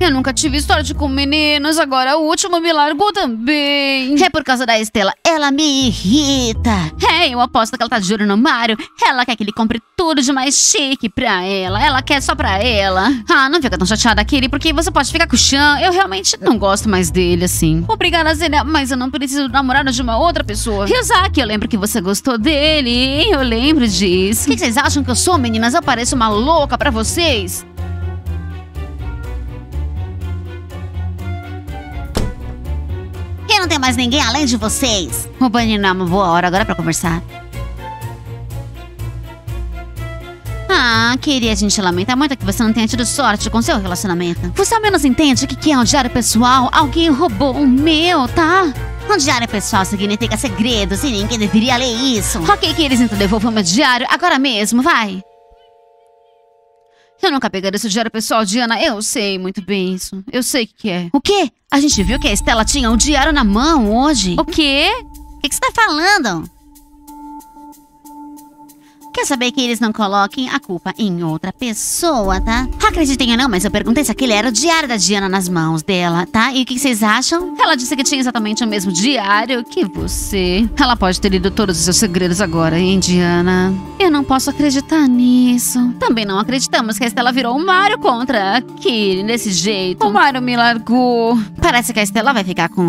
Eu nunca tive sorte com meninos, agora o último me largou também. É por causa da Estela. Ela me irrita. É, eu aposto que ela tá de olho no Mário. Ela quer que ele compre tudo de mais chique pra ela. Ela quer só pra ela. Ah, não fica tão chateada, Kiri, porque você pode ficar com o Chan. Eu realmente não gosto mais dele, assim. Obrigada, Zélia, mas eu não preciso do namorado de uma outra pessoa. Ryuzaki, eu lembro que você gostou dele. Eu lembro disso. O que vocês acham que eu sou, meninas? Eu pareço uma louca pra vocês? Não tenho mais ninguém além de vocês. O Banina é uma boa hora agora pra conversar. Ah, queria, a gente lamenta muito que você não tenha tido sorte com seu relacionamento. Você ao menos entende o que é um diário pessoal? Alguém roubou o meu, tá? Um diário pessoal significa segredos e ninguém deveria ler isso. Ok, que eles então devolvam meu diário agora mesmo, vai. Eu nunca pegaria seu diário pessoal, Diana. Eu sei muito bem isso. Eu sei o que que é. O quê? A gente viu que a Estela tinha um diário na mão hoje. O quê? O que, que você tá falando? Quer saber que eles não coloquem a culpa em outra pessoa, tá? Acreditem ou não, mas eu perguntei se aquele era o diário da Diana nas mãos dela, tá? E o que vocês acham? Ela disse que tinha exatamente o mesmo diário que você. Ela pode ter lido todos os seus segredos agora, hein, Diana? Eu não posso acreditar nisso. Também não acreditamos que a Estela virou o Mario contra a Kiri desse jeito. O Mario me largou. Parece que a Estela vai ficar com